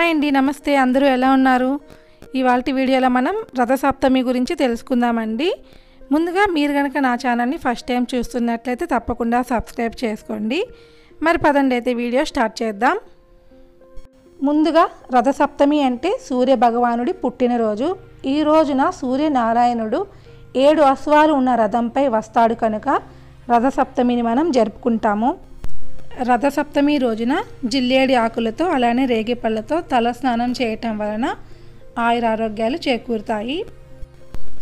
Hi అండి నమస్తే అందరూ ఎలా ఉన్నారు? ఇవాళ వీడియోలో మనం రథసప్తమి గురించి తెలుసుకుందామండి. ముందుగా మీరు కనుక నా ఛానల్ని ఫస్ట్ టైం చూస్తున్నట్లయితే తప్పకుండా సబ్స్క్రైబ్ చేసుకోండి. మరి పదండి అయితే వీడియో స్టార్ట్ చేద్దాం. ముందుగా రథసప్తమి అంటే సూర్య భగవానుడి పుట్టినరోజు. ఈ రోజున సూర్యనారాయణుడు ఏడు అశ్వాలు ఉన్న రథంపై వస్తాడు కనుక రథసప్తమిని మనం జరుపుకుంటాము. రథసప్తమి రోజున జిల్లేడి ఆకులతో అలానే రేగిపళ్ళతో తల స్నానం చేయటం వలన ఆయురారోగ్యాలు చేకూరుతాయి.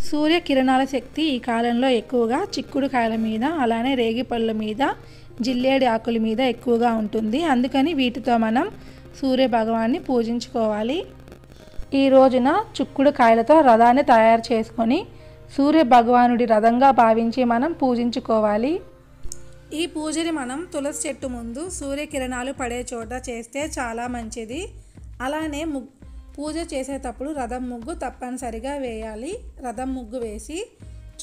సూర్య కిరణాల శక్తి ఈ కాలంలో ఎక్కువగా చిక్కుడు కాయల మీద అలానే రేగిపళ్ళ మీద జిల్లేడి ఆకుల మీద ఎక్కువగా ఉంటుంది. అందుకని వీటితో మనం సూర్య భగవాన్ని పూజించుకోవాలి. ఈ రోజున చిక్కుడు కాయలతో రథాన్ని తయారు చేసుకొని సూర్య భగవానుడి రథంగా భావించి మనం పూజించుకోవాలి. ఈ పూజని మనం తులసి చెట్టు ముందు సూర్యకిరణాలు పడే చోట చేస్తే చాలా మంచిది. అలానే ముగ్ పూజ చేసేటప్పుడు రథం ముగ్గు తప్పనిసరిగా వేయాలి. రథం ముగ్గు వేసి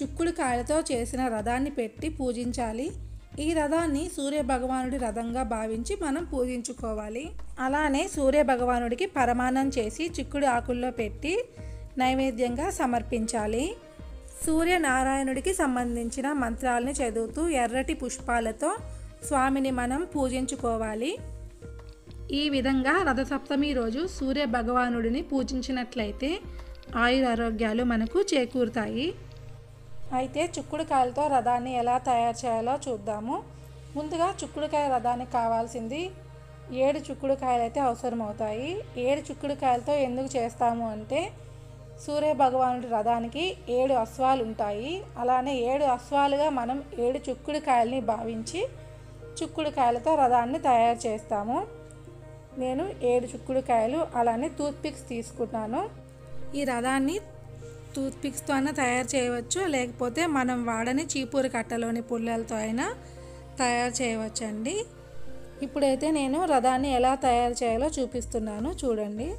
చుక్కుడు కాయలతో చేసిన రథాన్ని పెట్టి పూజించాలి. ఈ రథాన్ని సూర్య భగవానుడి రథంగా భావించి మనం పూజించుకోవాలి. అలానే సూర్య భగవానుడికి పరమాన్నం చేసి చిక్కుడు ఆకుల్లో పెట్టి నైవేద్యంగా సమర్పించాలి. సూర్యనారాయణుడికి సంబంధించిన మంత్రాలని చదువుతూ ఎర్రటి పుష్పాలతో స్వామిని మనం పూజించుకోవాలి. ఈ విధంగా రథసప్తమి రోజు సూర్య భగవానుడిని పూజించినట్లయితే ఆయురారోగ్యాలు మనకు చేకూరుతాయి. అయితే చుక్కుడుకాయలతో రథాన్ని ఎలా తయారు చేయాలో చూద్దాము. ముందుగా చుక్కుడుకాయ రథానికి కావాల్సింది ఏడు చుక్కుడుకాయలు అయితే అవసరమవుతాయి. ఏడు చుక్కుడుకాయలతో ఎందుకు చేస్తాము అంటే సూర్య భగవానుడి రథానికి ఏడు అశ్వాలు ఉంటాయి అలానే ఏడు అశ్వాలుగా మనం ఏడు చుక్కుడు కాయల్ని భావించి చుక్కుడు కాయలతో రథాన్ని తయారు చేస్తాము. నేను ఏడు చుక్కుడు కాయలు అలానే టూత్పిక్స్ తీసుకున్నాను. ఈ రథాన్ని టూత్పిక్స్తో అయినా తయారు చేయవచ్చు లేకపోతే మనం వాడని చీపూరు కట్టలోని పుల్లలతో అయినా తయారు చేయవచ్చండి. ఇప్పుడైతే నేను రథాన్ని ఎలా తయారు చేయాలో చూపిస్తున్నాను చూడండి.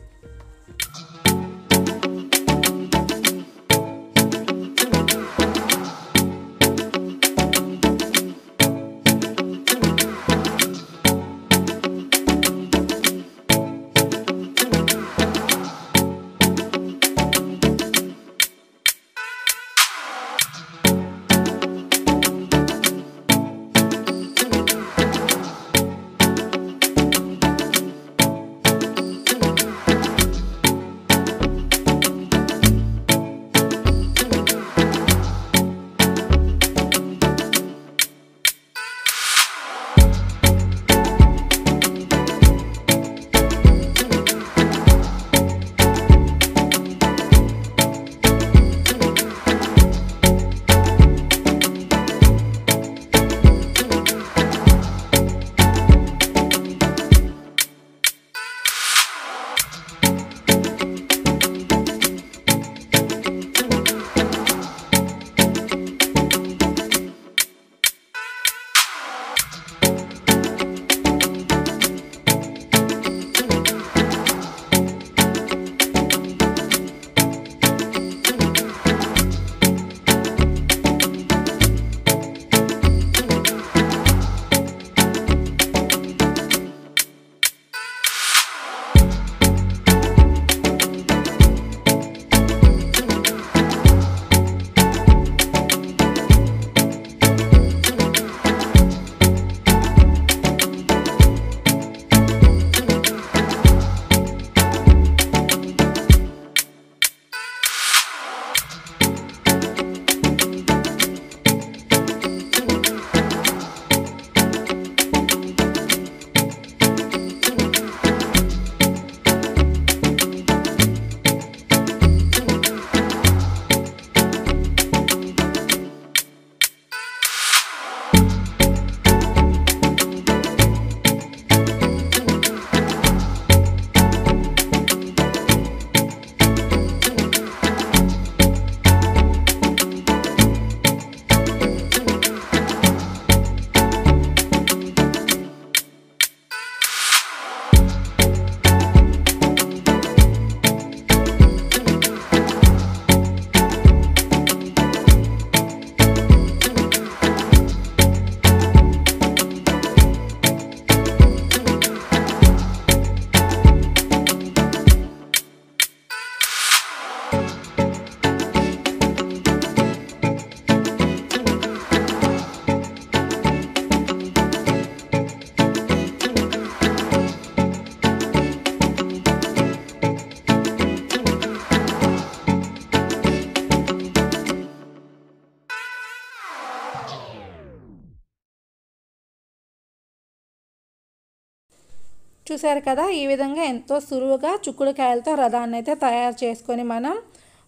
చూశారు కదా ఈ విధంగా ఎంతో సులువుగా చుక్కుడుకాయలతో రథాన్ని అయితే తయారు చేసుకొని మనం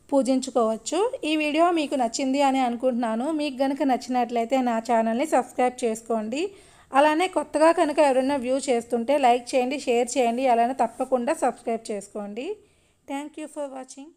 పూజించుకోవచ్చు. ఈ వీడియో మీకు నచ్చింది అని అనుకుంటున్నాను. మీకు కనుక నచ్చినట్లయితే నా ఛానల్ని సబ్స్క్రైబ్ చేసుకోండి. అలానే కొత్తగా కనుక ఎవరైనా వ్యూ చేస్తుంటే లైక్ చేయండి షేర్ చేయండి అలానే తప్పకుండా సబ్స్క్రైబ్ చేసుకోండి. Thank you for watching.